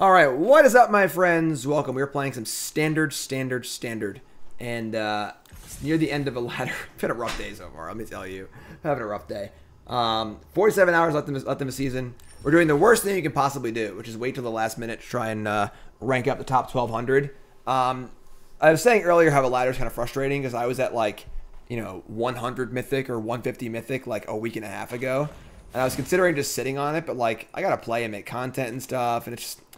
All right, what is up, my friends? Welcome. We're playing some standard, standard, standard, and uh, it's near the end of a ladder. Had a rough day so far. Let me tell you, I'm having a rough day. Um, 47 hours left in, left in the season. We're doing the worst thing you can possibly do, which is wait till the last minute to try and uh, rank up the top 1200. Um, I was saying earlier how the ladder is kind of frustrating because I was at like, you know, 100 mythic or 150 mythic like a week and a half ago, and I was considering just sitting on it, but like I gotta play and make content and stuff, and it's just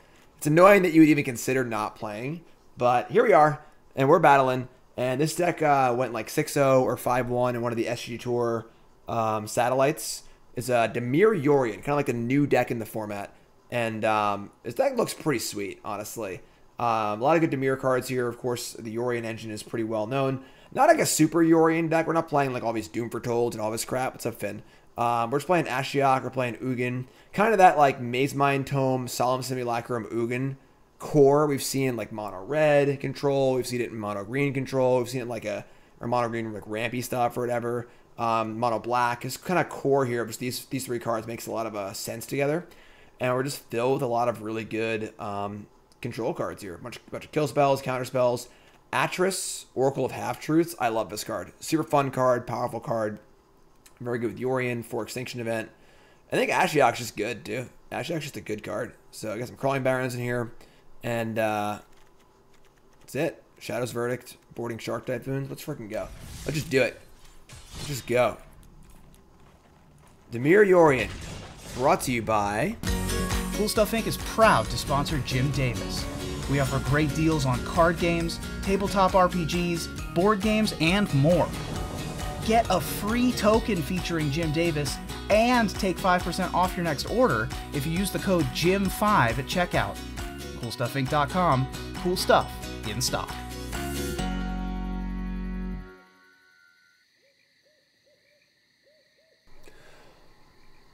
it's annoying that you would even consider not playing. But here we are, and we're battling. And this deck uh, went like 6-0 or 5-1 in one of the SG Tour um, satellites. It's a uh, Dimir Yorion, kind of like the new deck in the format. And um, this deck looks pretty sweet, honestly. Um, a lot of good Dimir cards here. Of course, the Yorion engine is pretty well known. Not like a super Yorion deck. We're not playing like all these Doom Foretold and all this crap. What's up, Finn? Um, we're just playing Ashiok. We're playing Ugin. Kind of that like Mazemind Tome, Solemn Simulacrum, Ugin core. We've seen like mono red control. We've seen it in mono green control. We've seen it like a or mono green like rampy stuff or whatever. Um, mono black is kind of core here. But these these three cards makes a lot of uh, sense together, and we're just filled with a lot of really good um, control cards here. A bunch, bunch of kill spells, counter spells. Atris, Oracle of Half Truths. I love this card. Super fun card, powerful card. Very good with Yorion for Extinction Event. I think Ashiok's just good, too. Ashiok's just a good card. So I got some Crawling Barrens in here. And uh, that's it. Shadow's Verdict, Boarding Shark Typhoons. Let's freaking go. Let's just do it. Let's just go. Dimir Yorion, brought to you by... Cool Stuff Inc. is proud to sponsor Jim Davis. We offer great deals on card games, tabletop RPGs, board games, and more. Get a free token featuring Jim Davis and take 5% off your next order if you use the code JIM5 at checkout. CoolStuffInc.com. Cool stuff in stock.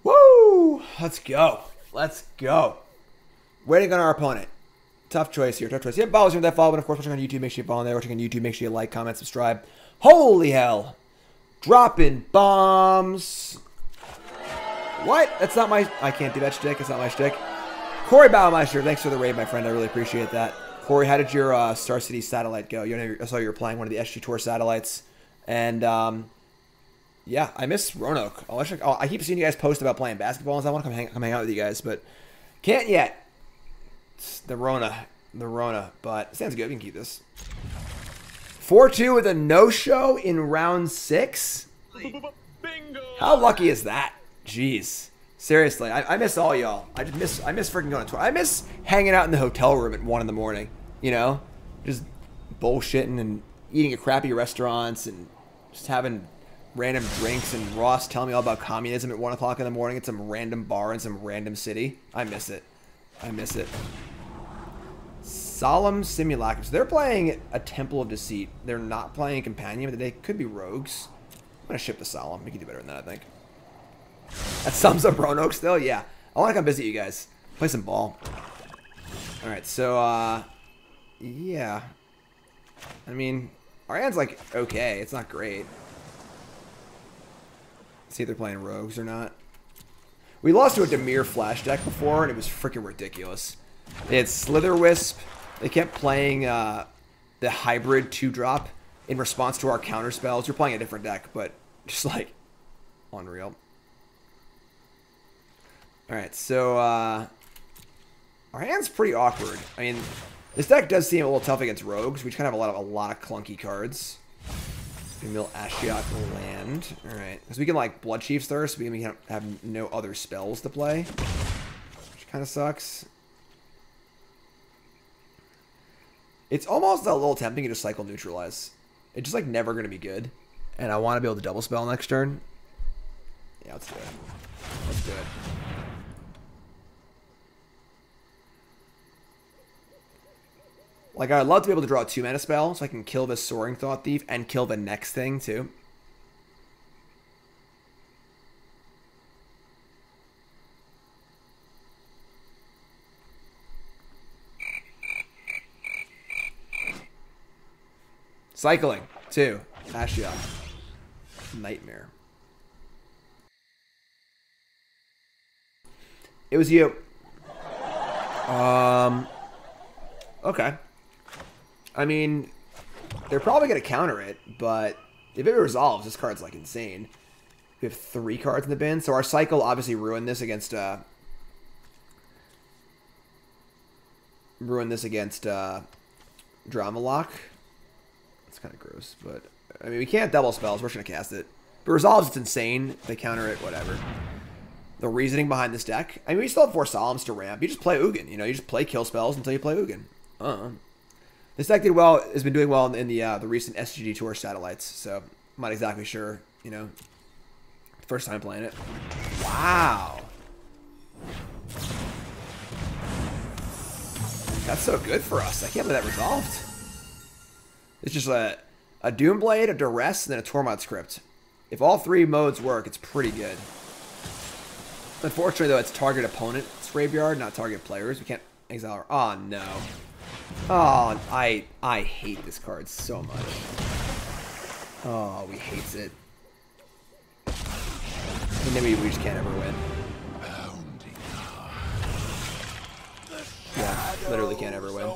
Woo! Let's go. Let's go. Waiting on our opponent. Tough choice here. Tough choice. Yeah, follow us with that follow, but of course, watching on YouTube, make sure you follow there. Watching on YouTube, make sure you like, comment, subscribe. Holy hell! Dropping bombs. What? That's not my. I can't do that shtick. It's not my shtick. Corey Baumeister, thanks for the raid, my friend. I really appreciate that. Corey, how did your uh, Star City satellite go? You know, I saw you were playing one of the SG Tour satellites, and um, yeah, I miss Roanoke. I'll actually, I'll, I keep seeing you guys post about playing basketball, and I want to come hang, come hang out with you guys, but can't yet. It's the Rona, the Rona, but sounds good. We can keep this. 4-2 with a no-show in round six. How lucky is that? Jeez. Seriously, I, I miss all y'all. I just miss I miss freaking going to tour. I miss hanging out in the hotel room at one in the morning. You know, just bullshitting and eating at crappy restaurants and just having random drinks and Ross telling me all about communism at one o'clock in the morning at some random bar in some random city. I miss it. I miss it. Solemn Simulacrum. So they're playing a Temple of Deceit. They're not playing Companion, but they could be rogues. I'm gonna ship the Solemn. We can do better than that, I think. That sums up Roanoke still? Yeah. I want to come visit you guys. Play some ball. Alright, so, uh... Yeah. I mean, our hand's, like, okay. It's not great. See if they're playing rogues or not. We lost to a Dimir Flash deck before, and it was freaking ridiculous. They had Slitherwisp. They kept playing uh, the hybrid 2-drop in response to our counter spells. You're playing a different deck, but just, like, unreal. Alright, so, uh... Our hand's pretty awkward. I mean, this deck does seem a little tough against rogues. We kind of have a lot of a lot of clunky cards. We mill Ashiok land. Alright. Because we can, like, Bloodchief's Thirst. We can have no other spells to play. Which kind of sucks. It's almost a little tempting to just cycle neutralize. It's just, like, never to be good. And I want to be able to double spell next turn. Yeah, let's do it. Let's do it. Like, I'd love to be able to draw a two mana spell so I can kill this Soaring Thought Thief and kill the next thing, too. Cycling, too. Ashiok. Nightmare. It was you. Um. Okay. I mean, they're probably gonna counter it, but if it resolves, this card's like insane. We have three cards in the bin, so our cycle obviously ruined this against uh ruined this against uh Drama Lock. It's kind of gross, but I mean we can't double spells. We're just gonna cast it. It resolves, it's insane. They counter it, whatever. The reasoning behind this deck. I mean, we still have four Solemns to ramp. You just play Ugin. You know, you just play kill spells until you play Ugin. Uh. This deck did well. Has been doing well in the uh, the recent SGG Tour satellites. So I'm not exactly sure. You know, first time playing it. Wow. That's so good for us. I can't believe that resolved. It's just a, a Doomblade, a Duress, and then a Tormod's Crypt. If all three modes work, it's pretty good. Unfortunately, though, it's target opponent's graveyard, not target players. We can't exile. Oh no. Oh, I I hate this card so much. Oh, we hates it. And then we, we just can't ever win. Yeah, literally can't ever win.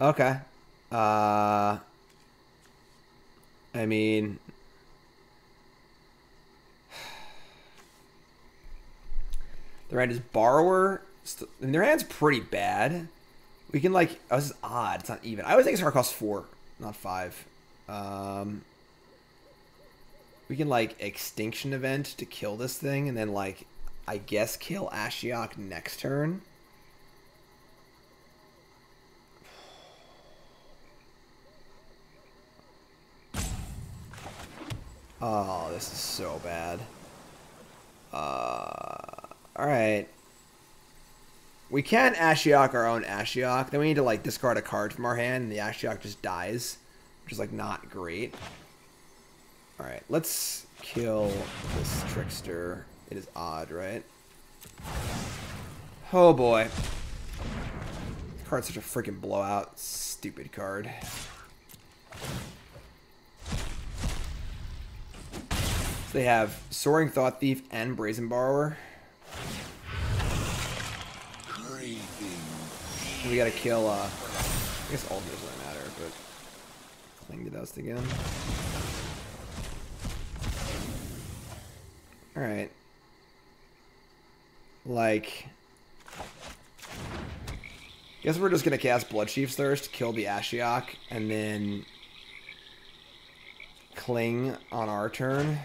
Okay. Uh, I mean, their hand is borrower. And their hand's pretty bad. We can like, oh, this is odd. It's not even. I always think it's gonna cost four, not five. Um, we can like extinction event to kill this thing, and then like, I guess kill Ashiok next turn. Oh, this is so bad. Uh, alright. We can Ashiok our own Ashiok. Then we need to, like, discard a card from our hand, and the Ashiok just dies. Which is, like, not great. Alright, let's kill this Trickster. It is odd, right? Oh, boy. This card's such a freaking blowout. Stupid card. So they have Soaring Thought Thief and Brazen Borrower. And we gotta kill, uh, I guess all doesn't matter, but Cling to Dust again. Alright. Like, guess we're just gonna cast Bloodchief's Thirst, kill the Ashiok, and then Cling on our turn.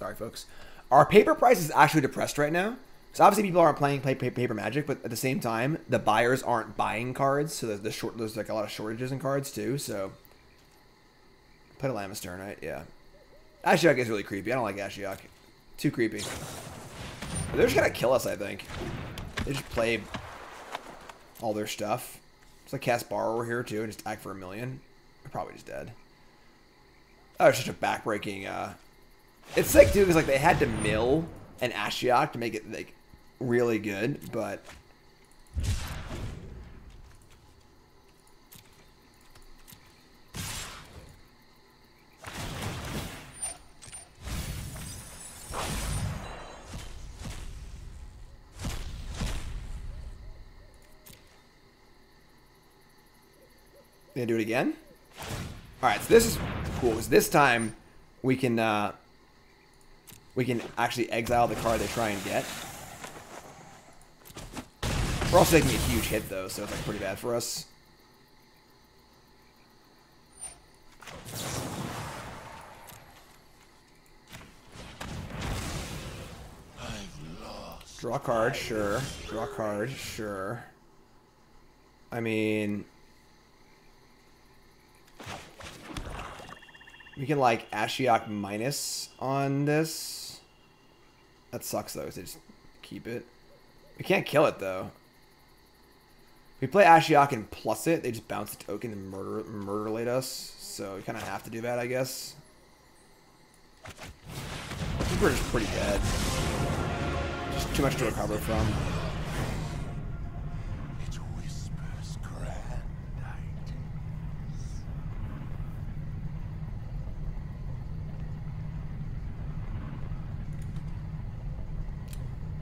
Sorry, folks. Our paper price is actually depressed right now. So obviously people aren't playing play, paper magic, but at the same time, the buyers aren't buying cards, so there's the short there's like a lot of shortages in cards too. So put a Lamastern, right? Yeah. Ashiok is really creepy. I don't like Ashiok. Too creepy. But they're just gonna kill us, I think. They just play all their stuff. It's like cast borrower here too, and just act for a million. They're probably just dead. Oh, was such a backbreaking. Uh... It's sick too, because like they had to mill an Ashiok to make it like really good, but Gonna do it again? Alright, so this is cool, because this time we can uh we can actually exile the card they try and get. We're also taking a huge hit though, so it's like pretty bad for us. Draw card, sure. Draw card, sure. I mean... We can like Ashiok minus on this. That sucks though, they just keep it. We can't kill it though. If we play Ashiok and plus it, they just bounce the token and murder murderlate us. So we kind of have to do that, I guess. I think we're just pretty dead. Just too much to recover from. It whispers grand ideas.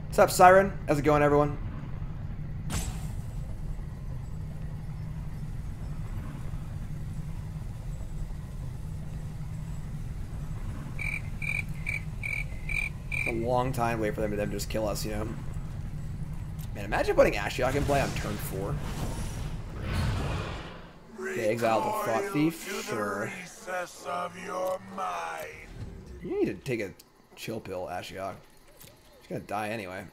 What's up, Siren? How's it going, everyone? Long time wait for them to them just kill us, you know? Man, imagine putting Ashiok in play on turn four. Okay, exile the Thought Thief, sure. recess of your mind. You need to take a chill pill, Ashiok. She's gonna die anyway.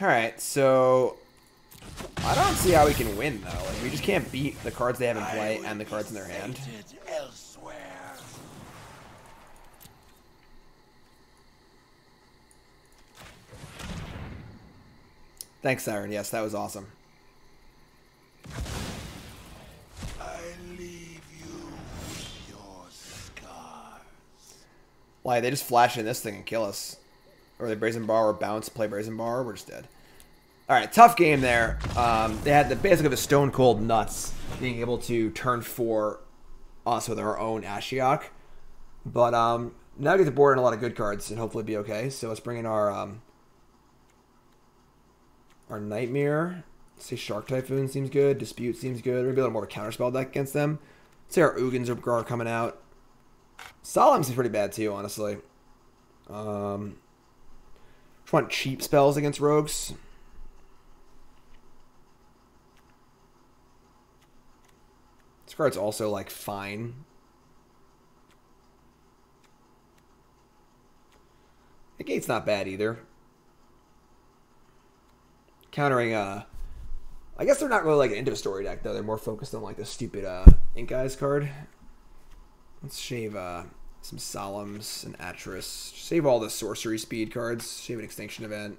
Alright, so I don't see how we can win though. Like we just can't beat the cards they have in play and the cards in their hand. Thanks, Siren. Yes, that was awesome. I leave you your scars. Why they just flash in this thing and kill us, or they brazen borrower bounce, play brazen bar, we're just dead. All right, tough game there. Um, they had the basic of the stone cold nuts being able to turn for us with our own Ashiok, but um, now get the board and a lot of good cards and hopefully be okay. So let's bring in our um, our nightmare. Let's say Shark Typhoon seems good. Dispute seems good. Maybe a little more of a counterspell deck against them. Let's say our Ugins are, are coming out. Solemn seems pretty bad too, honestly. Um, just want cheap spells against rogues. Card's also like fine. The gate's not bad either. Countering uh I guess they're not really like an into story deck though. They're more focused on like the stupid uh Ink Eyes card. Let's shave uh some Solemns and Atris. Save all the sorcery speed cards. Shave an extinction event.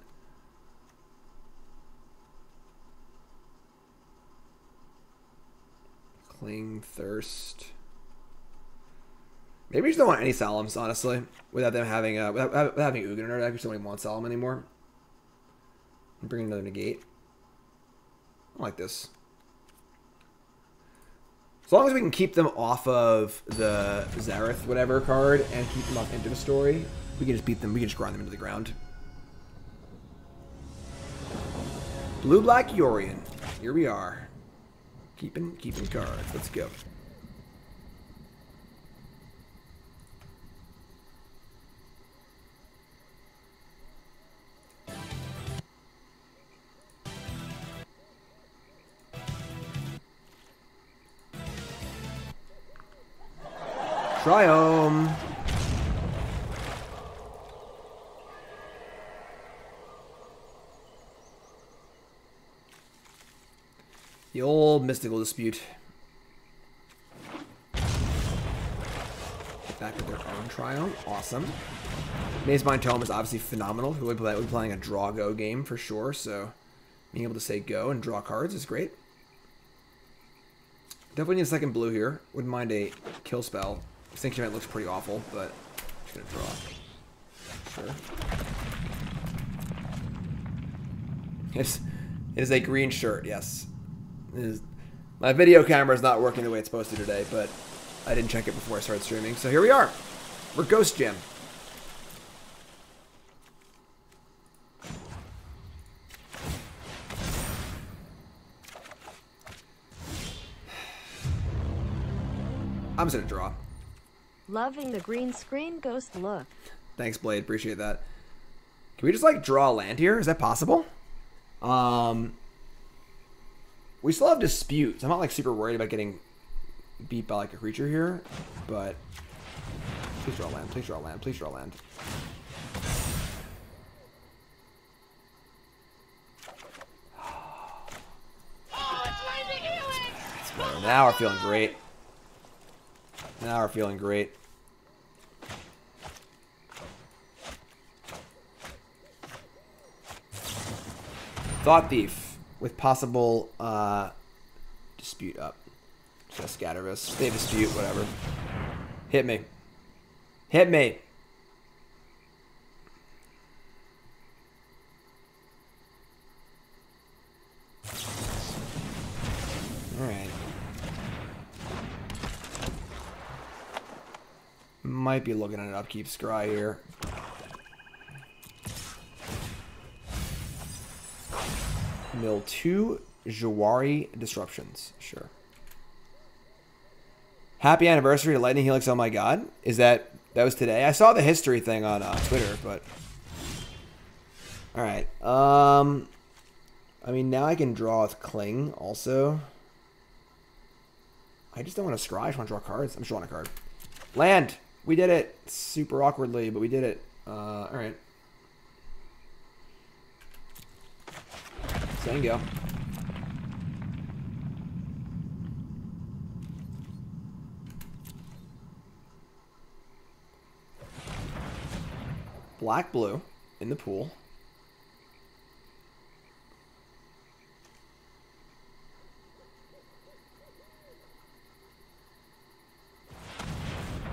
Cling Thirst. Maybe we just don't want any Solemns, honestly. Without them having uh without, without having Ugin in our deck, we just don't want anymore. Bring another negate. I like this. As long as we can keep them off of the Zareth whatever card and keep them off into the story, we can just beat them. We can just grind them into the ground. Blue Black Yorion. Here we are. Keeping keeping cards. Let's go. Triome. The old mystical dispute. Back with their own Triome. Awesome. Mazemind Tome is obviously phenomenal. We'll be, playing a draw go game for sure, so being able to say go and draw cards is great. Definitely need a second blue here. Wouldn't mind a kill spell. Extinction Event looks pretty awful, but just gonna draw. Sure. Yes, it is a green shirt. Yes, is. My video camera is not working the way it's supposed to today, but I didn't check it before I started streaming. So here we are. We're Ghost Gym. I'm just gonna draw. Loving the green screen ghost look. Thanks, Blade. Appreciate that. Can we just like draw land here? Is that possible? Um, we still have disputes. I'm not like super worried about getting beat by like a creature here, but please draw land. Please draw land. Please draw land. Now we're feeling great. Now we're feeling great. Thought Thief with possible uh, dispute up. Just Scattervis. They dispute, whatever. Hit me. Hit me. Alright. Might be looking at an upkeep scry here. Mill two Jwari disruptions. Sure. Happy anniversary to Lightning Helix. Oh my god. Is that that was today? I saw the history thing on uh, Twitter, but all right. Um, I mean now I can draw with Cling also. I just don't want to scry. I just want to draw cards. I'm just drawing a card. Land. We did it super awkwardly, but we did it. Uh, all right. Same go. Black blue in the pool.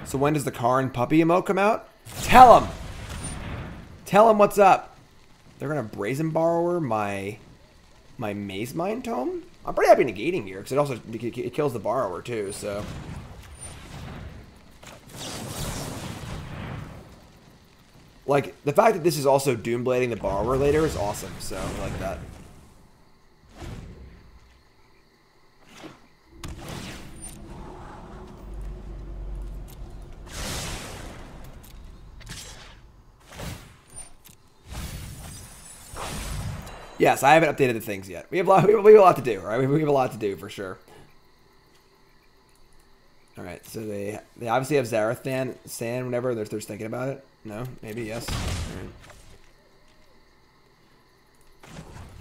So when does the car and puppy emote come out? Tell him. Tell him what's up. They're gonna brazen borrower my my Mazemind Tome. I'm pretty happy negating here because it also it kills the borrower too. So like the fact that this is also doomblading the borrower later is awesome. So I like that. Yes, I haven't updated the things yet. We have a lot. We have a lot to do, right? We have a lot to do for sure. All right, so they they obviously have Zarathan, Sand, whenever they're, they're thinking about it. No, maybe yes. All right.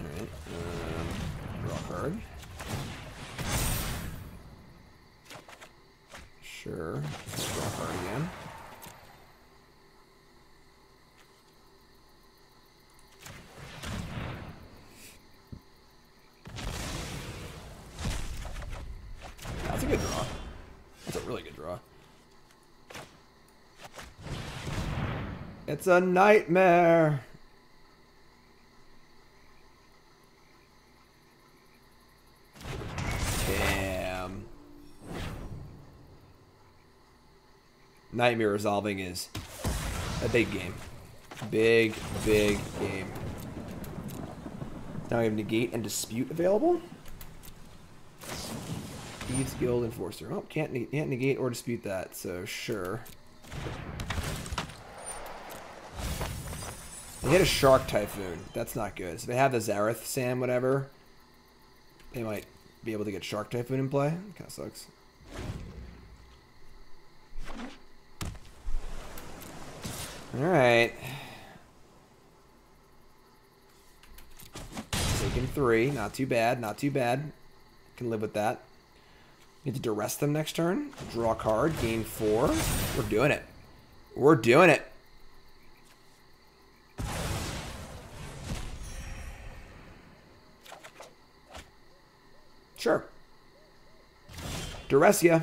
All right. Um, draw card. Sure. Draw card again. That's a good draw. That's a really good draw. It's a nightmare. Damn. Nightmare resolving is a big game. Big, big game. Now we have negate and dispute available. Thieves Guild Enforcer. Oh, can't, neg can't negate or dispute that, so sure. They hit a Shark Typhoon. That's not good. So they have the Zareth San, whatever. They might be able to get Shark Typhoon in play. Kind of sucks. Alright. Taking three. Not too bad. Not too bad. Can live with that. Need to arrest them next turn. Draw a card. Gain four. We're doing it. We're doing it. Sure. Duress ya.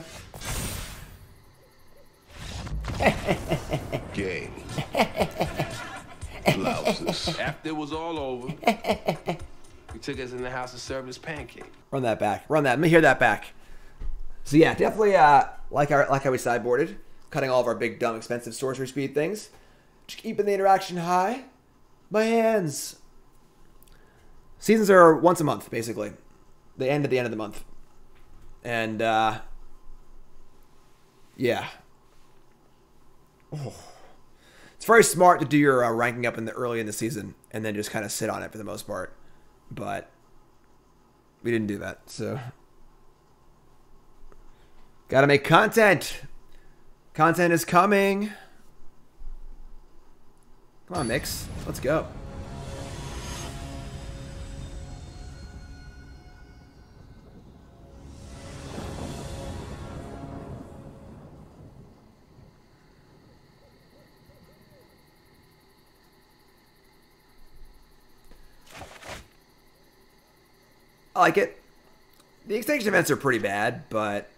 Gay. Blouses. After it was all over, he took us in the house and served us pancake. Run that back. Run that. Let me hear that back. So yeah, definitely uh, like our like how we sideboarded, cutting all of our big dumb expensive sorcery speed things, just keeping the interaction high. My hands. Seasons are once a month, basically. They end at the end of the month, and uh, yeah. Oh. It's very smart to do your uh, ranking up in the early in the season and then just kind of sit on it for the most part, but we didn't do that, so Gotta make content. Content is coming. Come on, Mix. Let's go. I like it. The extinction events are pretty bad, but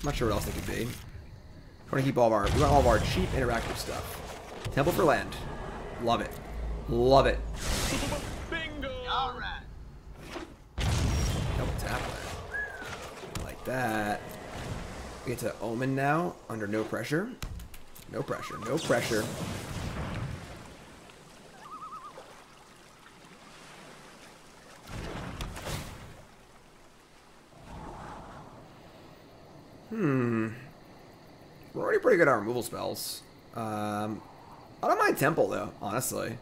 I'm not sure what else they could be. We want to keep all of our we want all of our cheap interactive stuff. Temple for land. Love it. Love it. Double tap land. Like that. We get to Omen now, under no pressure. No pressure, no pressure. Hmm. We're already pretty good at removal spells. Um, I don't mind Temple, though, honestly.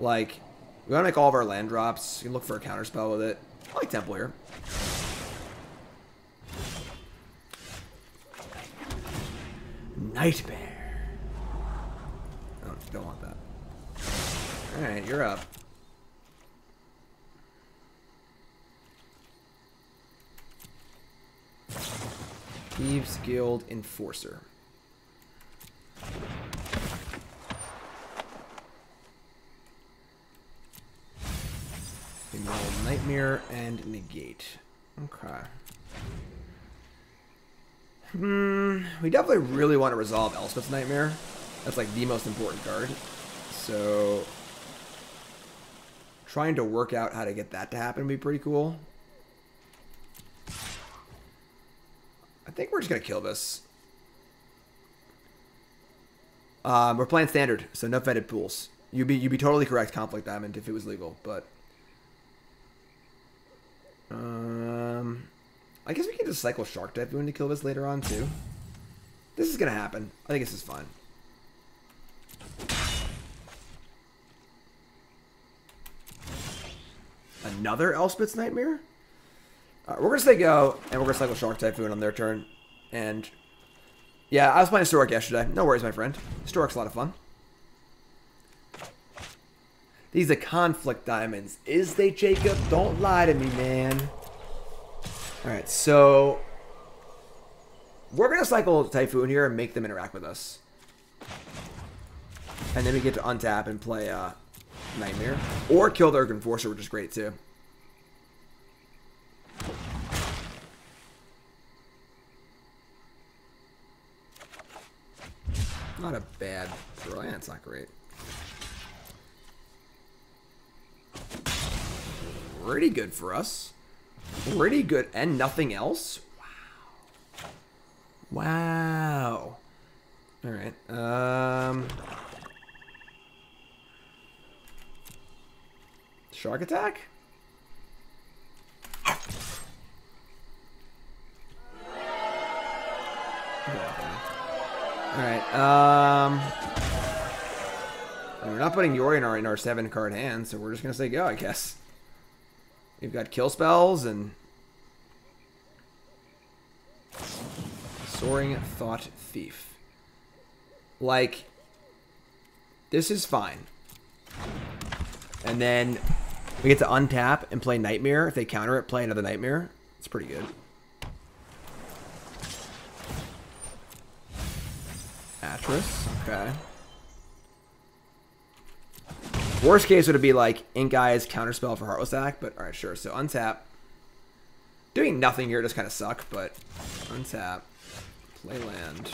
Like, we want to make all of our land drops. You can look for a counter spell with it. I like Temple here. Nightmare. Oh, don't want that. Alright, you're up. Thieves Guild Enforcer. Nightmare and Negate. Okay. Hmm, we definitely really want to resolve Elspeth's Nightmare. That's like the most important card. So, trying to work out how to get that to happen would be pretty cool. Think we're just gonna kill this. Um, we're playing standard, so no vetted pools. You'd be you'd be totally correct, conflict diamond, if it was legal, but um, I guess we can just cycle shark typhoon to kill this later on too. This is gonna happen. I think this is fine. Another Elspeth's nightmare. Alright, we're gonna say go, and we're gonna cycle Shark Typhoon on their turn. And yeah, I was playing Stork yesterday. No worries, my friend. Stork's a lot of fun. These are conflict diamonds. Is they, Jacob? Don't lie to me, man. Alright, so we're gonna cycle Typhoon here and make them interact with us. And then we get to untap and play uh, Nightmare. Or kill the Urgan Enforcer, which is great too. Not a bad throw. Yeah, it's not great. Pretty good for us. Pretty good. And nothing else? Wow. Wow. Alright. Um... Shark attack? Alright, um... We're not putting Yori in our, in our seven card hand, so we're just gonna say go, I guess. We've got kill spells and... Soaring Thought Thief. Like, this is fine. And then we get to untap and play Nightmare. If they counter it, play another Nightmare. It's pretty good. Atris. Okay. Worst case would be like Ink Eyes counterspell for Heartless Act, but alright, sure. So untap. Doing nothing here does kind of suck, but untap. Play land.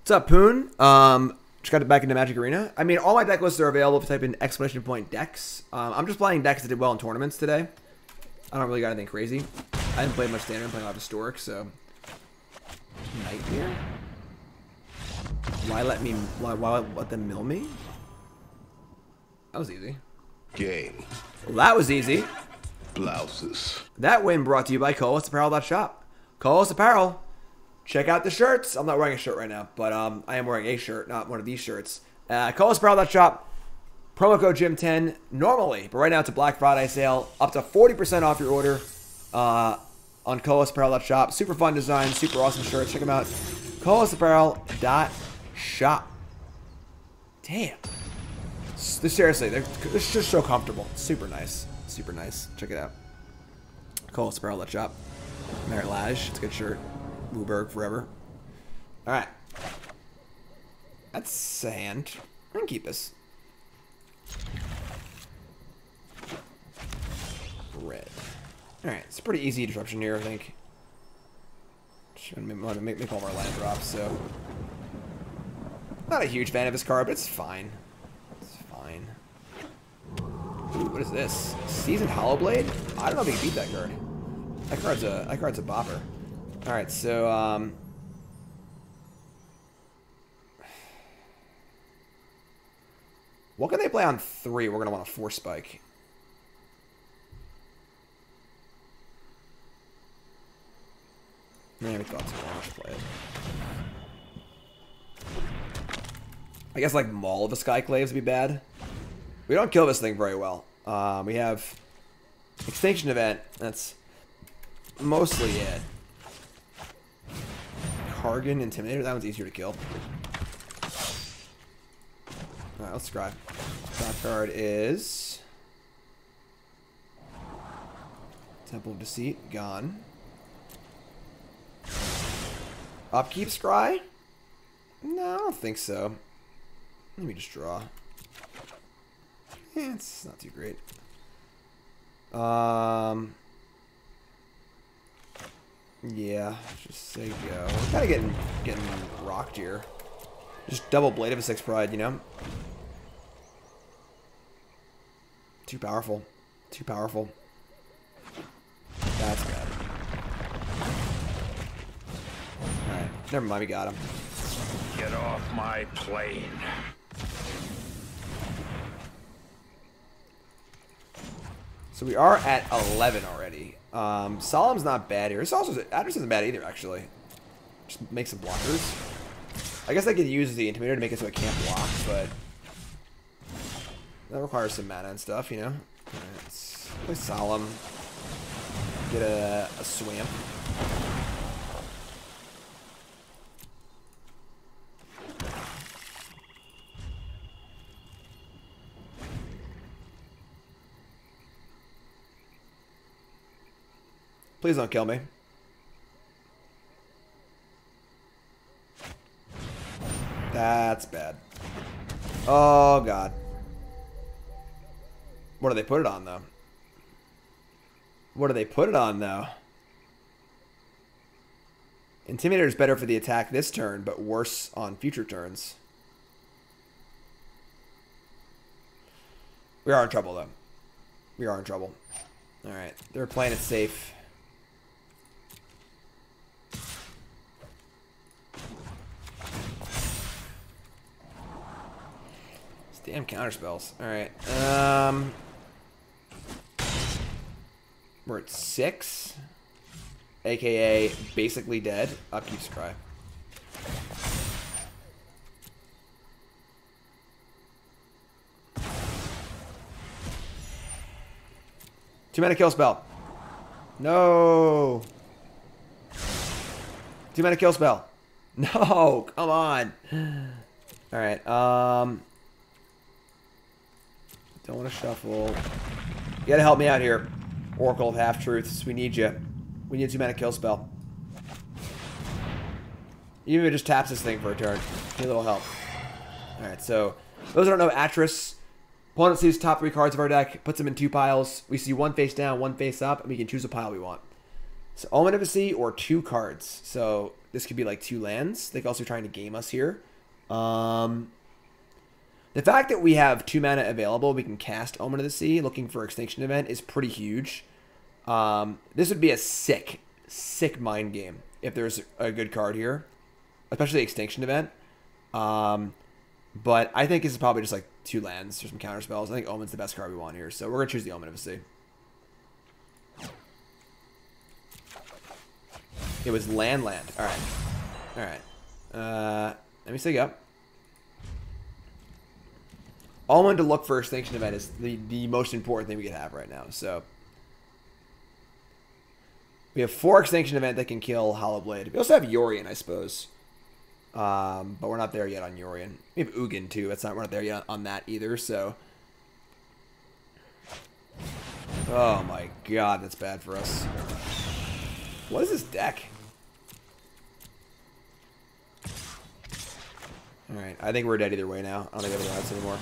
What's up, Poon? Um, just got it back into Magic Arena. I mean, all my deck lists are available if you type in exclamation point decks. Um, I'm just playing decks that did well in tournaments today. I don't really got anything crazy. I didn't play much standard. I'm playing a lot of historic, so nightmare. Why let me? Why, why let them mill me? That was easy. Game. Well, that was easy. Blouses. That win brought to you by Apparel.shop. Colas Apparel. Check out the shirts. I'm not wearing a shirt right now, but um, I am wearing a shirt, not one of these shirts. Uh, Colas Apparel Shop. Promo code Jim10 normally, but right now it's a Black Friday sale. Up to 40% off your order uh, on Apparel.shop. Super fun design, super awesome shirts. Check them out. Apparel.shop. Damn. Seriously, they're, it's just so comfortable. Super nice. Super nice. Check it out. Apparel.shop. Marit Lage. It's a good shirt. Wooberg forever. Alright. That's a hand. I can keep this. Red. Alright, it's a pretty easy disruption here, I think. Just gonna make, make, make all our land drops, so... Not a huge fan of this card, but it's fine. It's fine. Ooh, what is this? Seasoned Hollowblade? I don't know if we can beat that card. That card's a that card's a bopper. Alright, so um What can they play on three? We're gonna want a four spike. Yeah, we thought so. Let's play it. I guess like Maul of the Skyclaves would be bad. We don't kill this thing very well. Um, we have Extinction Event. That's mostly it. Kargan Intimidator. That one's easier to kill. Alright, let's scry. Top card is... Temple of Deceit. Gone. Upkeep Scry? No, I don't think so. Let me just draw. Yeah, it's not too great. Um... Yeah, just say go. We're kind of getting getting rocked here. Just double blade of a six pride, you know. Too powerful. Too powerful. Never mind, we got him. Get off my plane. So we are at 11 already. Um, Solemn's not bad here. This also Address isn't bad either, actually. Just make some blockers. I guess I could use the Intimidator to make it so it can't block, but that requires some mana and stuff, you know. Right, let's play Solemn. Get a, a swamp. Please don't kill me. That's bad. Oh, God. What do they put it on, though? What do they put it on, though? Intimidator is better for the attack this turn, but worse on future turns. We are in trouble, though. We are in trouble. Alright, they're playing it safe. Damn counter spells. Alright. Um We're at six. AKA basically dead. Upkeep scry. Two mana kill spell. No. Two mana kill spell. No, come on. All right. Um don't want to shuffle. You gotta help me out here. Oracle of Half-Truths. We need you. We need a two-mana kill spell. Even if it just taps this thing for a turn. Need a little help. Alright, so... Those that don't know, Atris. Opponent sees top three cards of our deck, puts them in two piles. We see one face down, one face up, and we can choose a pile we want. So Omen of Sea or two cards. So this could be like two lands. They could also trying to game us here. Um, the fact that we have two mana available, we can cast Omen of the Sea looking for Extinction Event is pretty huge. Um, this would be a sick, sick mind game if there's a good card here, especially Extinction Event. Um, but I think this is probably just like two lands or some counter spells. I think Omen's the best card we want here, so we're gonna choose the Omen of the Sea. It was land land. All right, all right. Uh, let me say go. All I wanted to look for Extinction Event is the, the most important thing we could have right now. So we have four Extinction Event that can kill Hollowblade. We also have Yorion, I suppose. Um, but we're not there yet on Yorion. We have Ugin too. That's not we're not there yet on that either. So, oh my god, that's bad for us. What is this deck? Alright, I think we're dead either way now. I don't think I have any lives anymore.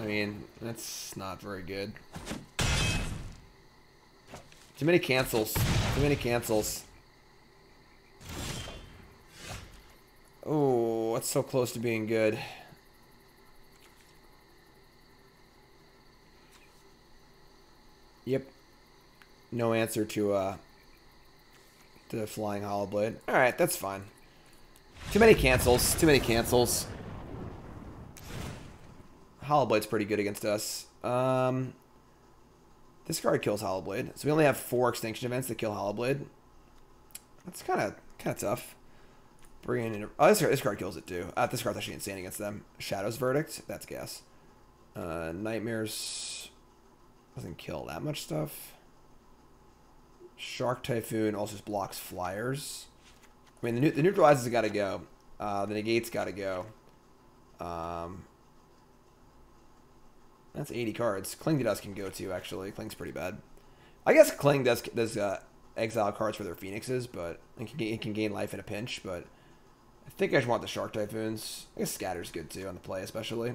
I mean, that's not very good. Too many cancels. Too many cancels. Oh, that's so close to being good. Yep. No answer to uh to flying hollow blade. Alright, that's fine. Too many cancels. Too many cancels. Hollow Blade's pretty good against us. Um, this card kills Hollow Blade, so we only have four extinction events that kill Hollow Blade. That's kind of kind of tough. Bring in oh this card, this card kills it too. Uh, this card's actually insane against them. Shadow's Verdict, that's gas. Uh, Nightmares doesn't kill that much stuff. Shark Typhoon also just blocks flyers. I mean, the, the neutralizers got to go. Uh, the negates got to go. Um, that's 80 cards. Cling Dust can go too, actually. Cling's pretty bad. I guess Cling does does uh, exile cards for their phoenixes, but it can, it can gain life in a pinch. But I think I just want the Shark Typhoons. I guess Scatter's good too on the play, especially.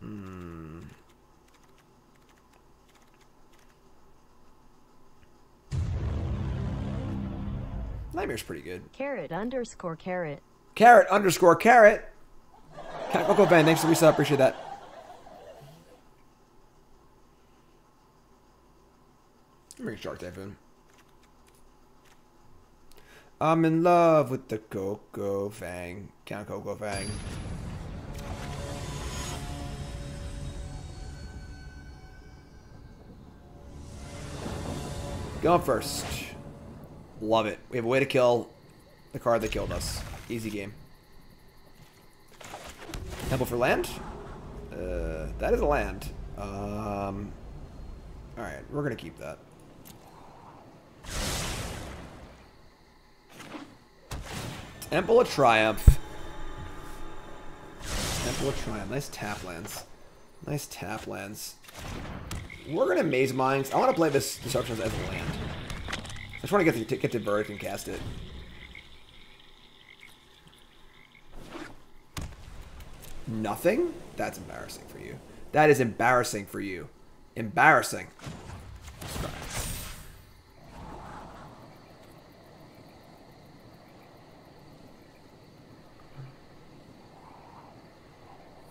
Hmm. Nightmare's pretty good. Carrot underscore carrot. Carrot underscore carrot. Coco Van, thanks for the resub. Appreciate that. Bring Shark Typhoon. I'm in love with the Coco Fang. Count Coco Fang. Going first. Love it. We have a way to kill the card that killed us. Easy game. Temple for land? Uh, that is a land. Um, Alright, we're going to keep that. Temple of Triumph. Temple of Triumph. Nice tap lands. Nice tap lands. We're going to Maze Mines. I want to play this Destructions as land. I just want to get to, get to Verdict and cast it. Nothing? That's embarrassing for you. That is embarrassing for you. Embarrassing.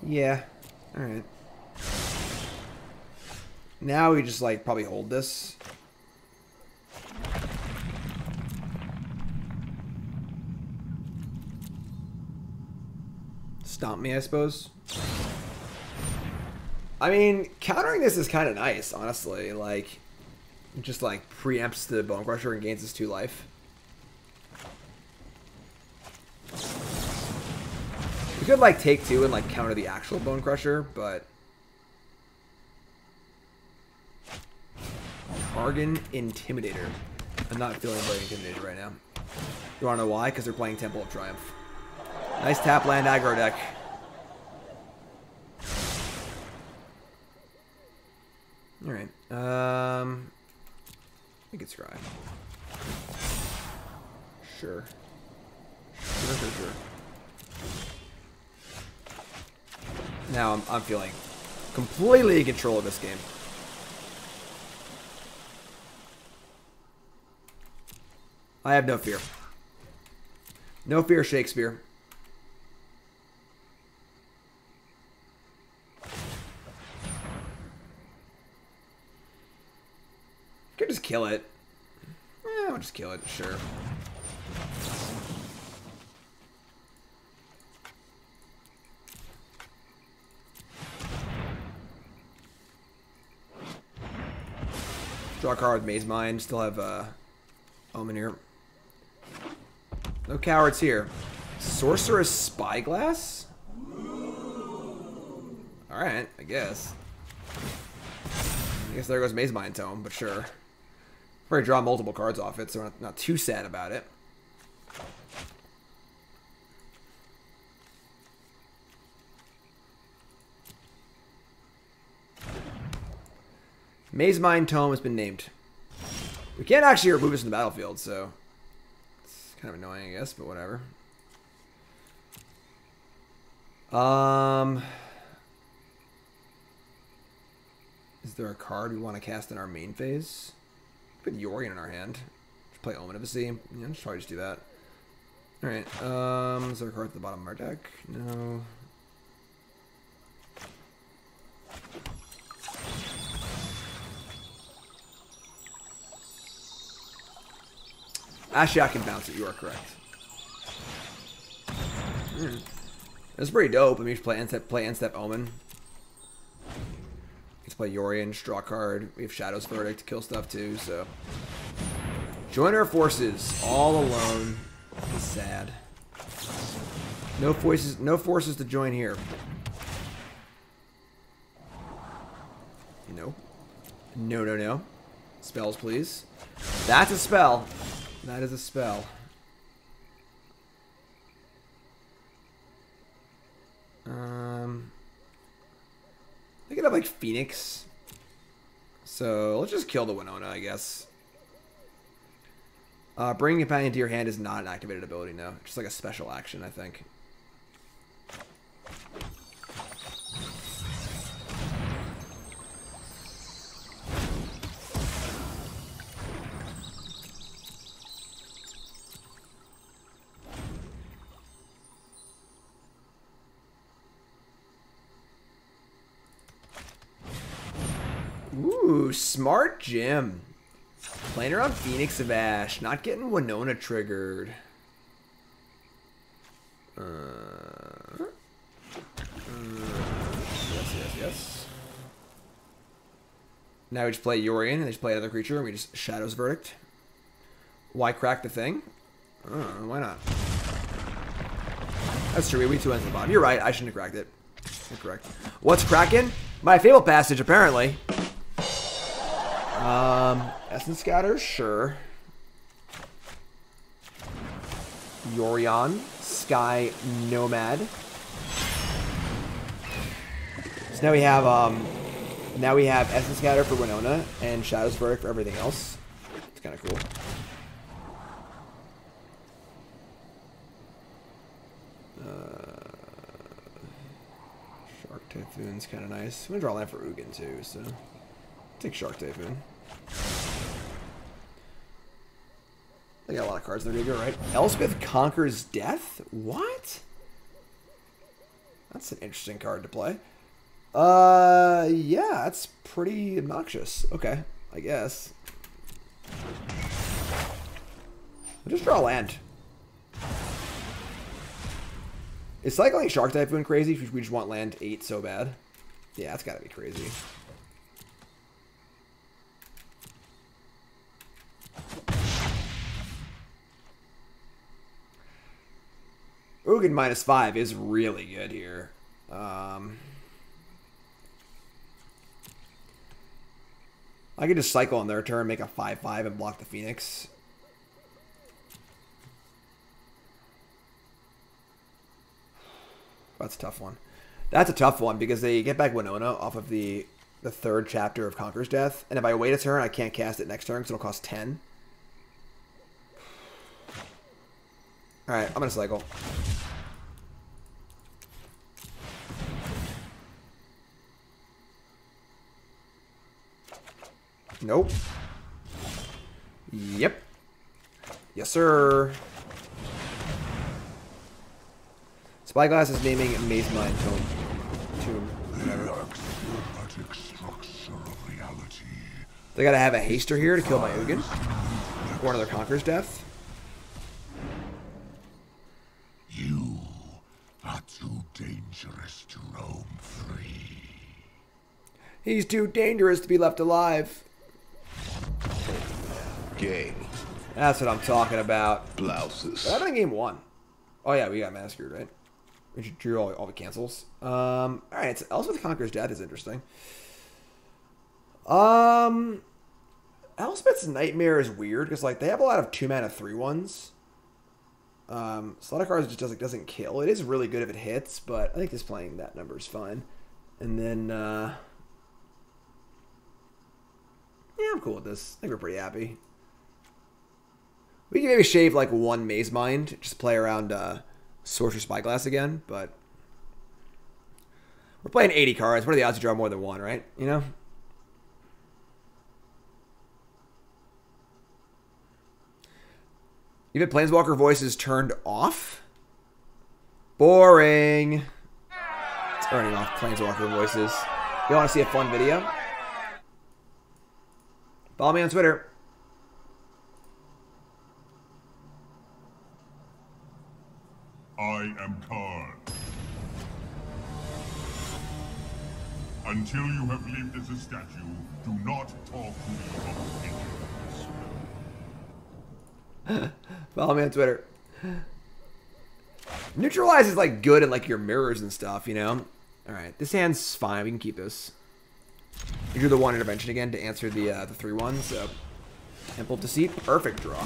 Yeah. Alright. Now we just, like, probably hold this. Stomp me, I suppose. I mean, countering this is kind of nice, honestly. Like, just, like, preempts the Bonecrusher and gains his two life. We could, like, take two and, like, counter the actual Bonecrusher, but... Kargan Intimidator. I'm not feeling very intimidated right now. You wanna know why? Because they're playing Temple of Triumph. Nice tap land aggro deck. Alright. Um I think it's Scry. Sure. Sure, sure, sure. Now I'm, I'm feeling completely in control of this game. I have no fear. No fear, Shakespeare. Could just kill it. Yeah, I'll just kill it, sure. Draw a card with Mazemind. Still have uh, Omen here. No cowards here. Sorcerous Spyglass? Alright, I guess. I guess there goes Mazemind Tome, but sure. I Probably draw multiple cards off it, so I'm not, too sad about it. Mazemind Tome has been named. We can't actually remove this from the battlefield, so kind of annoying, I guess, but whatever. Um, is there a card we want to cast in our main phase? Put Yorion in our hand. Just play Omen of a Sea. Yeah, just probably just do that. All right. Um, is there a card at the bottom of our deck? No. Actually, I can bounce it. You are correct. Hmm. That's pretty dope. I mean, you play end step, play end step Omen. Let's play Yorion, draw a card. We have Shadow's Verdict to kill stuff too. So join our forces all alone. It's sad. No forces, no forces to join here. No. No, no, no. Spells, please. That's a spell. That is a spell. Um, I could have like Phoenix. So let's just kill the Winota, I guess. Uh, bringing Companion to your hand is not an activated ability, no. Just like a special action, I think. Smart Jim. Playing around Phoenix of Ash, not getting Winota triggered. Uh, uh, yes, yes, yes. Now we just play Yorion and they just play another creature and we just Shadow's Verdict. Why crack the thing? Uh, why not? That's true. We two ends the bottom. You're right. I shouldn't have cracked it. Correct. What's cracking? My Fable Passage, apparently. Um, Essence Scatter, sure. Yorion, Sky Nomad. So now we have um, now we have Essence Scatter for Winota and Shadow's Verdict for everything else. It's kind of cool. Uh, Shark Typhoon's kind of nice. I'm gonna draw land for Ugin too, so take Shark Typhoon. They got a lot of cards in their graveyard, right? Elspeth conquers death? What? That's an interesting card to play. Uh, yeah, that's pretty obnoxious. Okay, I guess. I'll just draw land. Is cycling Shark Typhoon crazy we just want land 8 so bad? Yeah, that's gotta be crazy. Ugin minus 5 is really good here. Um, I could just cycle on their turn, make a 5-5 and block the Phoenix. That's a tough one. That's a tough one because they get back Winota off of the the third chapter of Conqueror's Death, and if I wait a turn, I can't cast it next turn because it'll cost 10. Alright, I'm gonna cycle. Nope. Yep. Yes, sir. Spyglass is naming Mazemind Tome. Tomb. Whatever. They gotta have a haster here to kill my Ugin. Or another Conqueror's Death. Are too dangerous to roam free. He's too dangerous to be left alive. Game. That's what I'm talking about. Blouses. But I think game one. Oh yeah, we got massacred, right? We drew all, all the cancels. Um, all right. So Elspeth Conqueror's Death is interesting. Um, Elspeth's Nightmare is weird because like they have a lot of two mana three ones. Um, lot just doesn't doesn't kill. It is really good if it hits, but I think just playing that number is fine. And then uh, yeah, I'm cool with this. I think we're pretty happy. We can maybe shave like one Mazemind, just play around uh, Sorcerous Spyglass again, but We're playing 80 cards. What are the odds you draw more than one, right? You know? Have Planeswalker voices turned off? Boring. Turning off Planeswalker voices. You want to see a fun video? Follow me on Twitter. I am Karn. Until you have lived as a statue, do not talk to me about opinions. Follow me on Twitter. Neutralize is like good in like your mirrors and stuff, you know? Alright, this hand's fine. We can keep this. You do the one intervention again to answer the uh, the three ones. So, Temple of Deceit, perfect draw.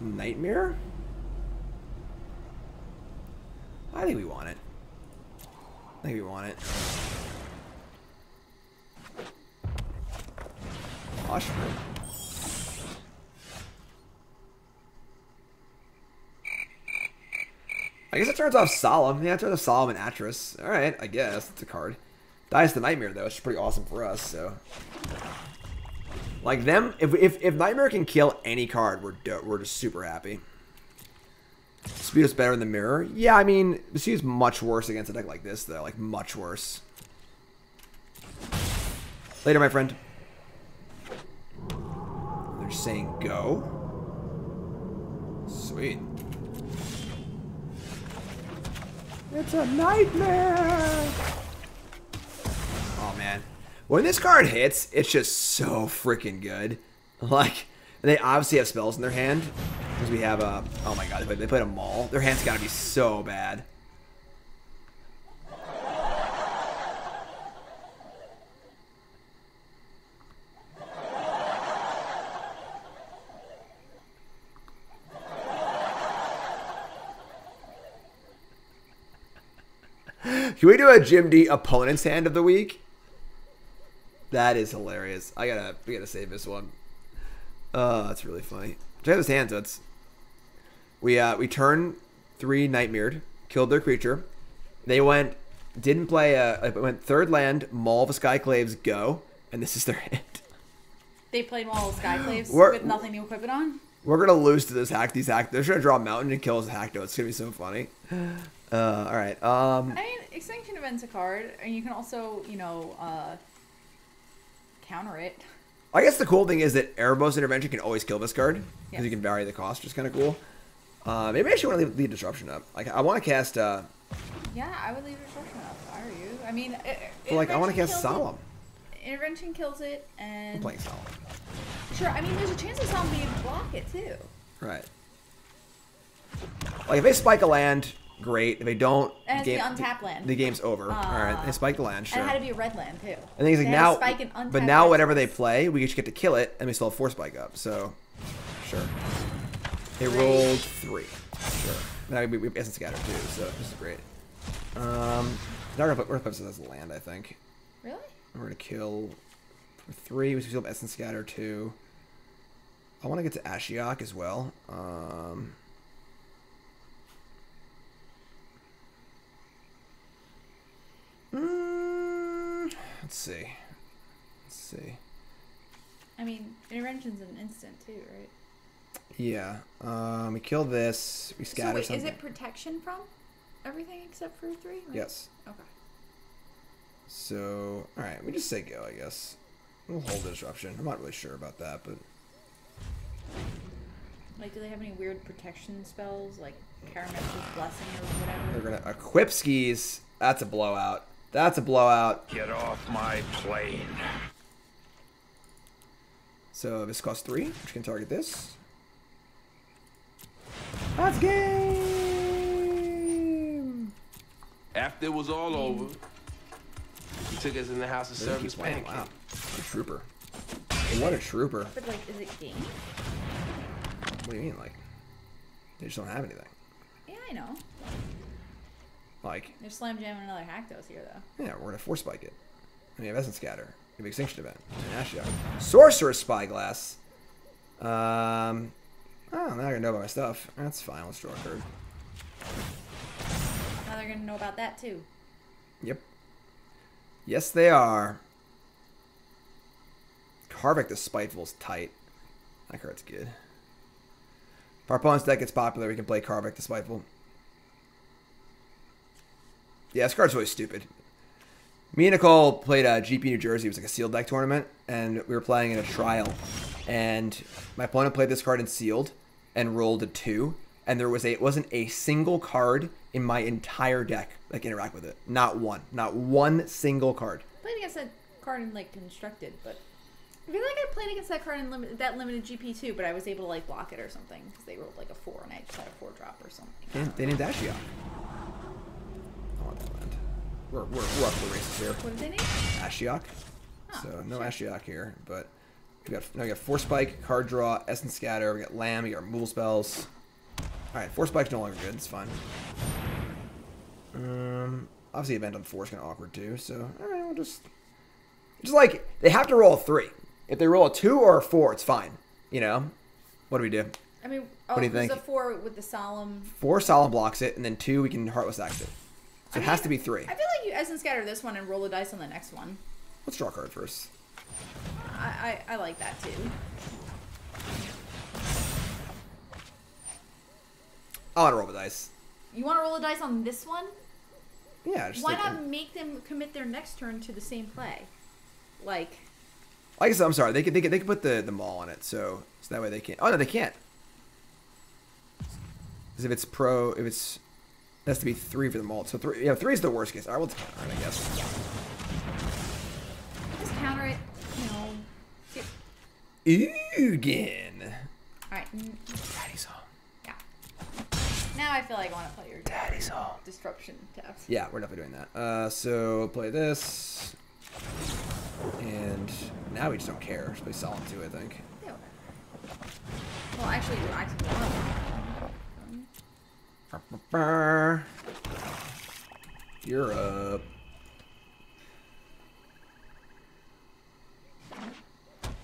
Nightmare? I think we want it. I think we want it. Washburn. I guess it turns off Solemn. Yeah, it turns off Solemn and Atris. Alright, I guess. It's a card. Dies the Nightmare, though. It's pretty awesome for us, so... Like, them... If, if, if Nightmare can kill any card, we're, we're just super happy. Speed is better in the mirror. Yeah, I mean, Speed is much worse against a deck like this, though. Like, much worse. Later, my friend. They're saying go. Sweet. It's a nightmare! Oh, man. When this card hits, it's just so freaking good. Like, they obviously have spells in their hand. Because we have a... Oh my god, they played, a Maul. Their hand's gotta be so bad. Can we do a Jim D opponent's hand of the week? That is hilarious. I gotta, we gotta save this one. Uh, that's really funny. Check out his hand. So it's we uh we turn three nightmared, killed their creature. They went, didn't play. Uh, went third land, Maul of Skyclaves, go, and this is their hand. They played Maul of Skyclaves We're- with nothing to equip it on. We're gonna lose to this hack. These hack. They're gonna draw a mountain and kill us hack. Though it's gonna be so funny. Uh, all right. Um, I mean, Extinction Event's a card, and you can also, you know, uh, counter it. I guess the cool thing is that Erebos Intervention can always kill this card because you can vary the cost, which is kind of cool. Uh, maybe I should want to leave, leave Disruption up. Like I want to cast. Uh, Yeah, I would leave Disruption up. If I were you. I mean, i- but, like I want to cast kills it. Intervention kills it, I'm and playing Solemn. sure. I mean, there's a chance that Solemn being block it too. Right. Like if they spike a land, great. If they don't, And it's the untapped land. The game's over. All right, they spike the land. Sure. And it had to be a red land too. And things like now, but now whatever they play, we just get to kill it, and we still have four spike up. So, sure. They rolled three. Sure. Now we, we have Essence Scatter too, so this is great. Um, now we're gonna put, we're gonna put this as land, I think. Really? We're gonna kill three. We still have Essence Scatter two. I want to get to Ashiok as well. Um, mm, let's see. Let's see. I mean, intervention's an instant too, right? Yeah. Um, we kill this. We So scatter wait, something. is it protection from everything except for three? Right? Yes. Okay. So, all right, we just say go, I guess. We'll hold the disruption. I'm not really sure about that, but Like, do they have any weird protection spells, like Karametra's Blessing or whatever? they're gonna equip skis. That's a blowout. That's a blowout. Get off my plane. So this costs three, which can target this. That's game. After it was all over, he took us in the house of serve his Wow, pancake. wow. What a trooper. What a trooper. But like, is it game? What do you mean, like? They just don't have anything. Yeah, I know. Like, They're slam jamming another Haktos here though. yeah, we're gonna force spike it. And we have Essence Scatter. We have Extinction Event. And Ashiok. Sorcerous Spyglass. Um. Oh, now I gonna know about my stuff. That's fine. Let's draw a card. Now they're gonna know about that too. Yep. Yes, they are. Kaervek the Spiteful's tight. That card's good. If our opponent's deck gets popular, we can play Kaervek the Spiteful. Yeah, this card's really stupid. Me and Nicole played uh, a GP New Jersey. It was like a sealed deck tournament, and we were playing in a trial. And my opponent played this card in sealed and rolled a two, and there was a it wasn't a single card in my entire deck that can interact with it. Not one. Not one single card. played against that card in like constructed, but I feel like I played against that card in limit, that limited GP too, but I was able to like block it or something because they rolled like a four and I just had a four drop or something. They didn't, they didn't dash you out. I want that land. We're, we're, we're up to the races here. What did they name? Ashiok. so no Ashiok here, but we got now we got four spike, card draw, essence scatter. We got lamb. We got removal spells. All right, four spike's no longer good. It's fine. Um, obviously event on four is kind of awkward too. So all right, we'll just just like they have to roll a three. If they roll a two or a four, it's fine. You know, what do we do? I mean, oh, do you think? a four with the solemn. Four solemn blocks it, and then two we can heartless act it. So I it has to be three. I feel like you essence scatter this one and roll the dice on the next one. Let's draw a card first. I I, I like that too. I want to roll the dice. You want to roll a dice on this one? Yeah, just Why thinking. not make them commit their next turn to the same play? Like, Like I said, I'm sorry. They could they could, they could put the the mall on it, so so that way they can't. Oh no, they can't. Because if it's pro, if it's it has to be three for the mall. So three, yeah, three is the worst case. All right, we'll take it, I guess. just counter it. You know. get- Ugin. All right. Daddy's home. Yeah. Now I feel like I want to play your Daddy's home. disruption test. Yeah, we're definitely doing that. Uh, so play this, and now we just don't care. Just play solid two, I think. Yeah. Well, actually, I actually want You're up.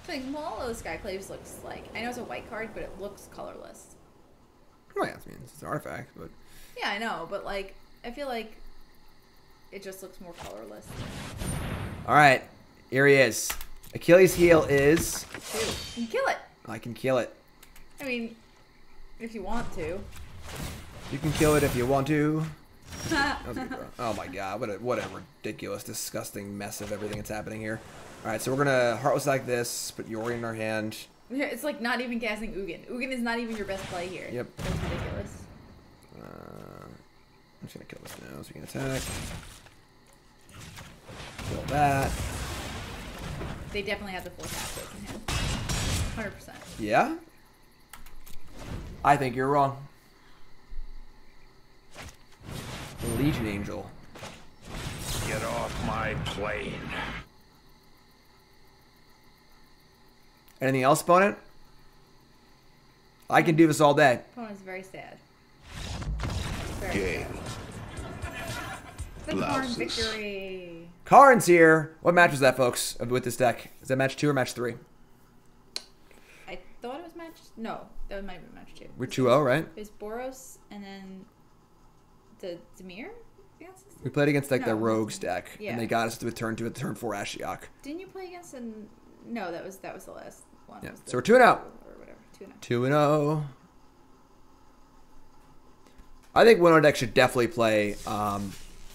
Like, Molo Skyclaves looks like I know it's a white card, but it looks colorless. Well, yeah, I mean, it's an artifact, but Yeah, I know, but like I feel like it just looks more colorless. all right. Here he is. Achilles' heel is. You can kill it. I can kill it. I mean, if you want to. You can kill it if you want to. That was a good throw. Oh my god, what a what a ridiculous, disgusting mess of everything that's happening here. All right, so we're gonna heartless like this, put Yori in our hand. Yeah, It's like not even casting Ugin. Ugin is not even your best play here. Yep. That's ridiculous. Uh, I'm just gonna kill this now so we can attack. Kill that. They definitely have the full cast in hand. Hundred percent. Yeah? I think you're wrong. Legion Angel. Get off my plane. Anything else, opponent? I can do this all day. Opponent's very sad. Very Game. sad. The Karn victory. Karn's here. What match was that, folks, with this deck? Is that match two or match three? I thought it was match. No, that might be match two. We're 2 0, right? It was Boros and then the Dimir. We played against like the Rogues deck, Yeah. and they got us to a turn two at turn four Ashiok. Didn't you play against an? No, that was that was the last one. Yeah, so we're 2 and out. Or whatever. Two and out. 2 and 0. I think Winota deck should definitely play um,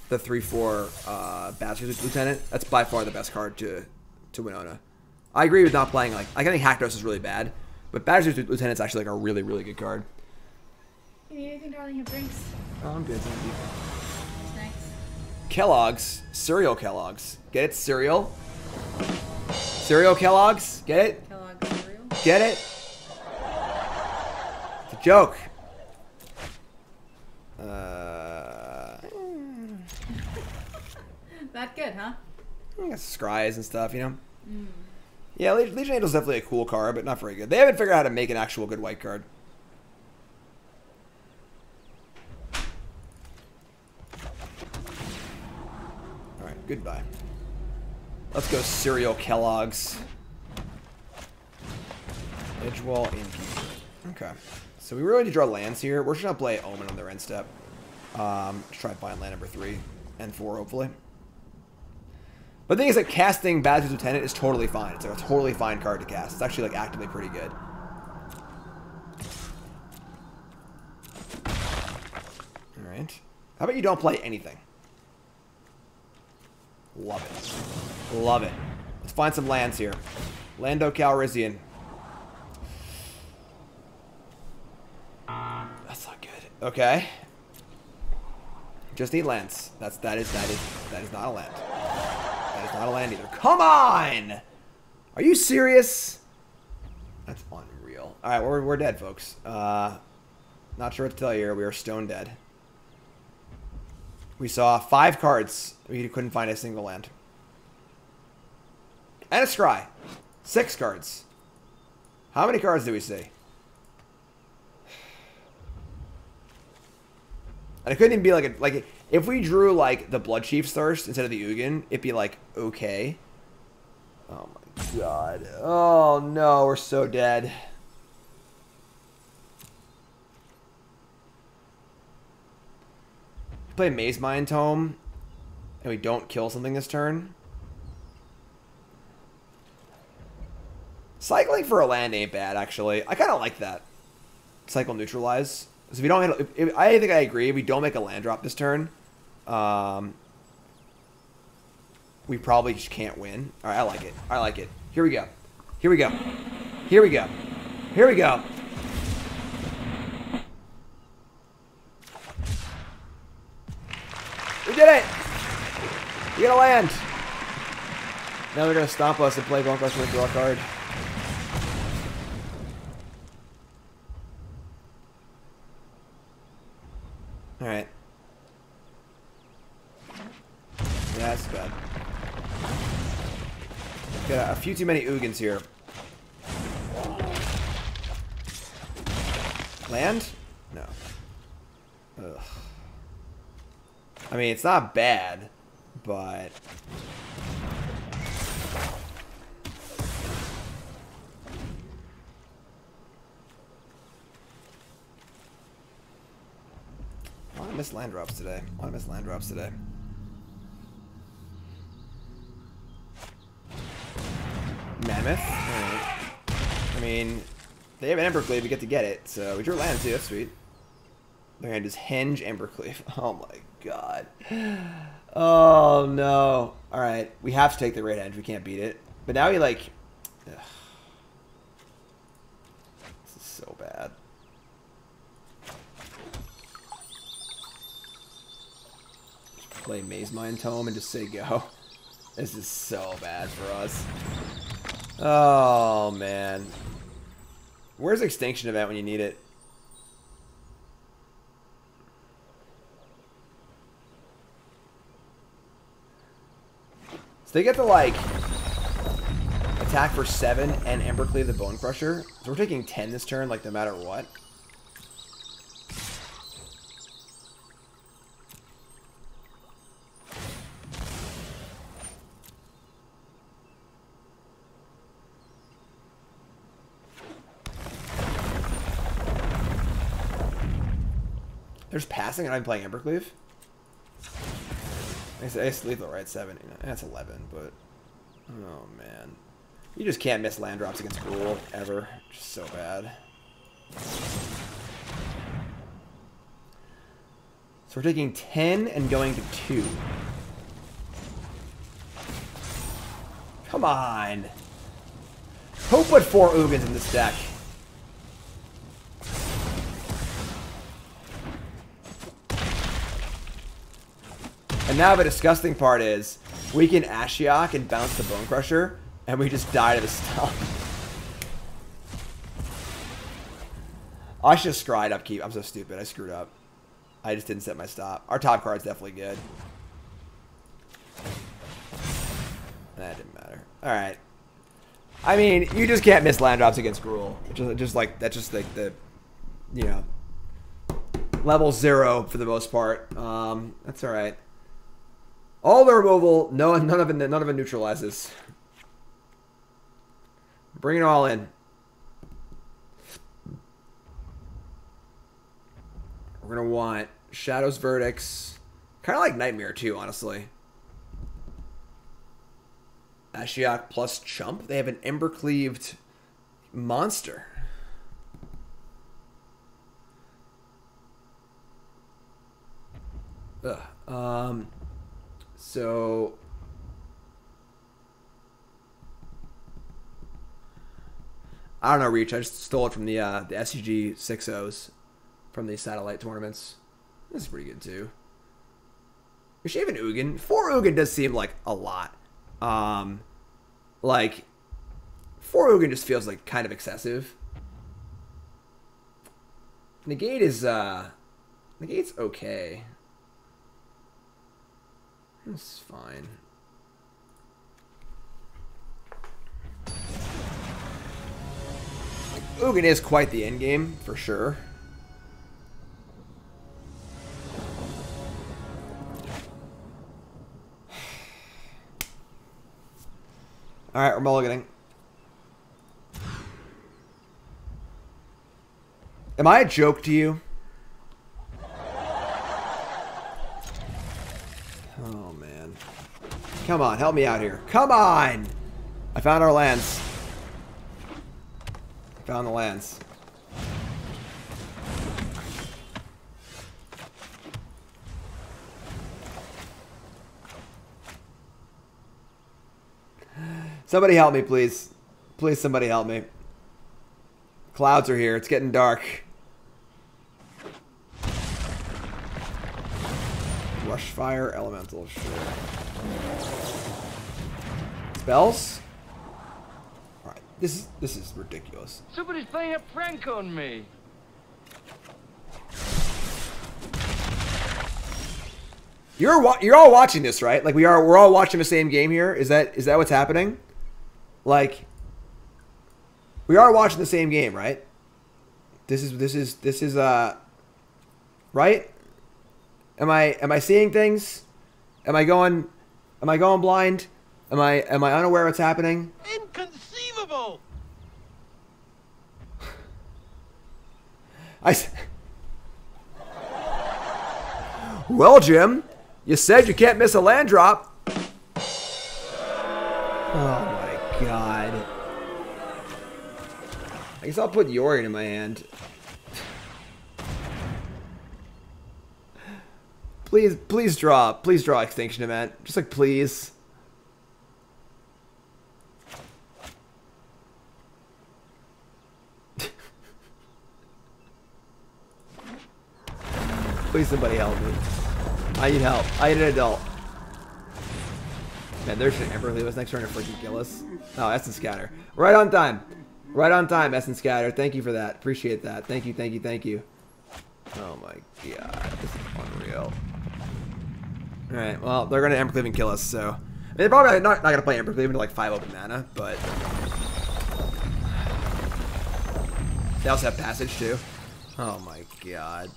the 3 4 uh, Basri's Lieutenant. That's by far the best card to, to Winona. I agree with not playing like. I think Haktos is really bad, but Basri's Lieutenant is actually like a really, really good card. You need anything, darling? Have drinks, Oh, I'm good, thank you. Kellogg's, cereal Kellogg's. Get it? Cereal? Cereal Kellogg's? Get it? Kellogg's cereal. Get it? It's a joke. Uh, Not good, huh? I got scries and stuff, you know? Yeah, Le- Legion Angel's definitely a cool card, but not very good. They haven't figured out how to make an actual good white card. Alright, goodbye. Let's go cereal Kellogg's. Edgewall Innkeeper. Okay. So we really need to draw lands here. We're just gonna play Omen on their end step. Um, to try to find land number three and four, hopefully. But the thing is that casting Basri's Lieutenant is totally fine. It's like a totally fine card to cast. It's actually like actively pretty good. Alright. How about you don't play anything? Love it. Love it. Let's find some lands here. Lando Calrissian. That's not good. Okay. Just need lands. That's that is that is that is not a land. That is not a land either. Come on! Are you serious? That's unreal. Alright, we're, we're dead, folks. Uh, not sure what to tell you here. We are stone dead. We saw five cards. We couldn't find a single land. And a scry. Six cards. How many cards do we see? And it couldn't even be like a, like if we drew like the Bloodchief's Thirst instead of the Ugin, it'd be like okay. Oh my god. Oh no, we're so dead. Play Mazemind Tome, and we don't kill something this turn. Cycling for a land ain't bad, actually. I kind of like that. Cycle neutralize. So if we don't, if, if, I think I agree. If we don't make a land drop this turn, um, we probably just can't win. All right, I like it. I like it. Here we go. Here we go. Here we go. Here we go. We did it! We got to land. Now they're gonna stop us and play Bonecrusher and draw a card. Alright. That's bad. Got a few too many Ugins here. Land? No. Ugh. I mean, it's not bad, but... I want to miss land drops today. I want to miss land drops today. Mammoth. I mean, they have an Embercleave, we get to get it, so we drew land too, that's sweet. Their hand is Henge Embercleave. Oh my god. Oh no. Alright, we have to take the right Henge, we can't beat it. But now he like... Ugh. This is so bad. play Mazemind Tome and just say go. This is so bad for us. Oh, man. Where's Extinction Event when you need it? So they get to, like, attack for 7 and Embercleave the Bonecrusher. So we're taking 10 this turn, like, no matter what. There's passing and I'm playing Embercleave? I I guess lethal right seven. That's eleven, but oh man, you just can't miss land drops against Gruul ever. Just so bad. So we're taking ten and going to two. Come on. Who put four Ugins in this deck? And now the disgusting part is, we can Ashiok and bounce the Bonecrusher, and we just die to the stomp. I should have scryed upkeep. I'm so stupid. I screwed up. I just didn't set my stop. Our top card's definitely good. That didn't matter. Alright. I mean, you just can't miss land drops against Gruul. Just, just like, that's just like the, you know, level zero for the most part. Um, that's alright. All the removal, no, none of it, none of it neutralizes. Bring it all in. We're gonna want Shadow's Verdicts, kind of like Nightmare too, honestly. Ashiok plus Chump. They have an Ember Cleaved monster. Ugh. Um. So. I don't know, Reach. I just stole it from the uh, the SCG 6Os from the satellite tournaments. This is pretty good too. Shaving Ugin. Four Ugin does seem like a lot. Um, like four Ugin just feels like kind of excessive. Negate is uh, Negate's okay. It's fine. Ugin is quite the endgame, for sure. All right, we're mulliganing. Am I a joke to you? Oh man. Come on, help me out here. Come on! I found our lands. Found the lands. Somebody help me, please. Please, somebody help me. Clouds are here. It's getting dark. Rush fire, elemental, sure. Spells? Alright, this is this is ridiculous. Somebody's playing a prank on me. You're wa- you're all watching this, right? Like we are we're all watching the same game here. Is that is that what's happening? Like we are watching the same game, right? This is this is this is uh right? Am I am I seeing things? Am I going am I going blind? Am I am I unaware what's happening? Inconceivable! I s- Well, Jim, you said you can't miss a land drop. Oh my god. I guess I'll put Yorion in my hand. Please, please draw. Please draw Extinction Event. Just like, please. Please, somebody help me. I need help. I need an adult. Man, there's an Emberly was next turn to freaking kill us. Oh, Essence Scatter. Right on time. Right on time, Essence Scatter. Thank you for that. Appreciate that. Thank you, thank you, thank you. Oh my god. This is unreal. Alright, well, they're gonna Embercleave and kill us, so. I mean, they're probably not, not gonna play Embercleave into like 5 open mana, but. They also have passage too. Oh my god.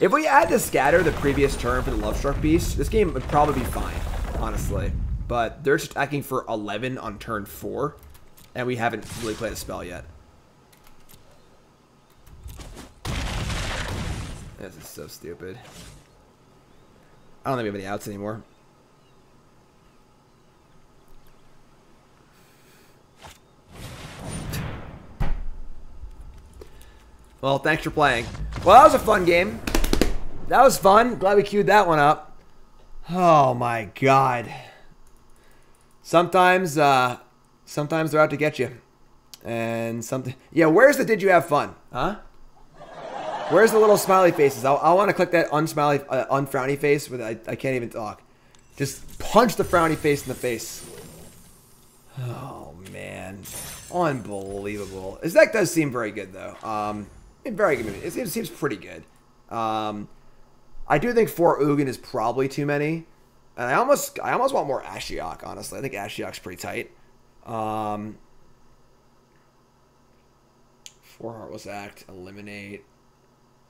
If we add to scatter the previous turn for the Lovestruck Beast, this game would probably be fine, honestly. But they're just attacking for 11 on turn 4, and we haven't really played a spell yet. This is so stupid. I don't think we have any outs anymore. Well, thanks for playing. Well, that was a fun game. That was fun. Glad we queued that one up. Oh my god. Sometimes, uh, sometimes they're out to get you. And something. Yeah, where's the did you have fun? Huh? Where's the little smiley faces? I, I want to click that unsmiley, uh, unfrowny face, but I, I can't even talk. Just punch the frowny face in the face. Oh man, unbelievable. This deck does seem very good though. Um, very good. It seems, seems pretty good. Um, I do think four Ugin is probably too many, and I almost I almost want more Ashiok. Honestly, I think Ashiok's pretty tight. Um, four Heartless Act, eliminate.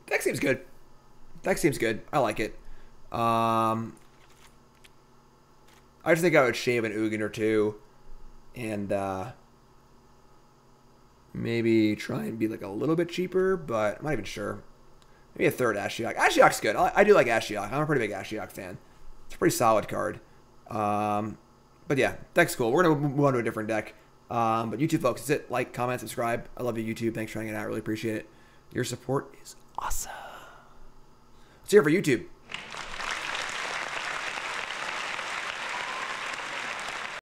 Deck seems good. Deck seems good. I like it. Um, I just think I would shave an Ugin or two, and uh, maybe try and be like a little bit cheaper, but I'm not even sure. Maybe a third Ashiok. Ashiok's good. I, I do like Ashiok. I'm a pretty big Ashiok fan. It's a pretty solid card. Um, but yeah, deck's cool. We're gonna move on to a different deck. Um, but YouTube folks, that's it. Like, comment, subscribe. I love you, YouTube. Thanks for hanging out. Really appreciate it. Your support is awesome. Let's for YouTube.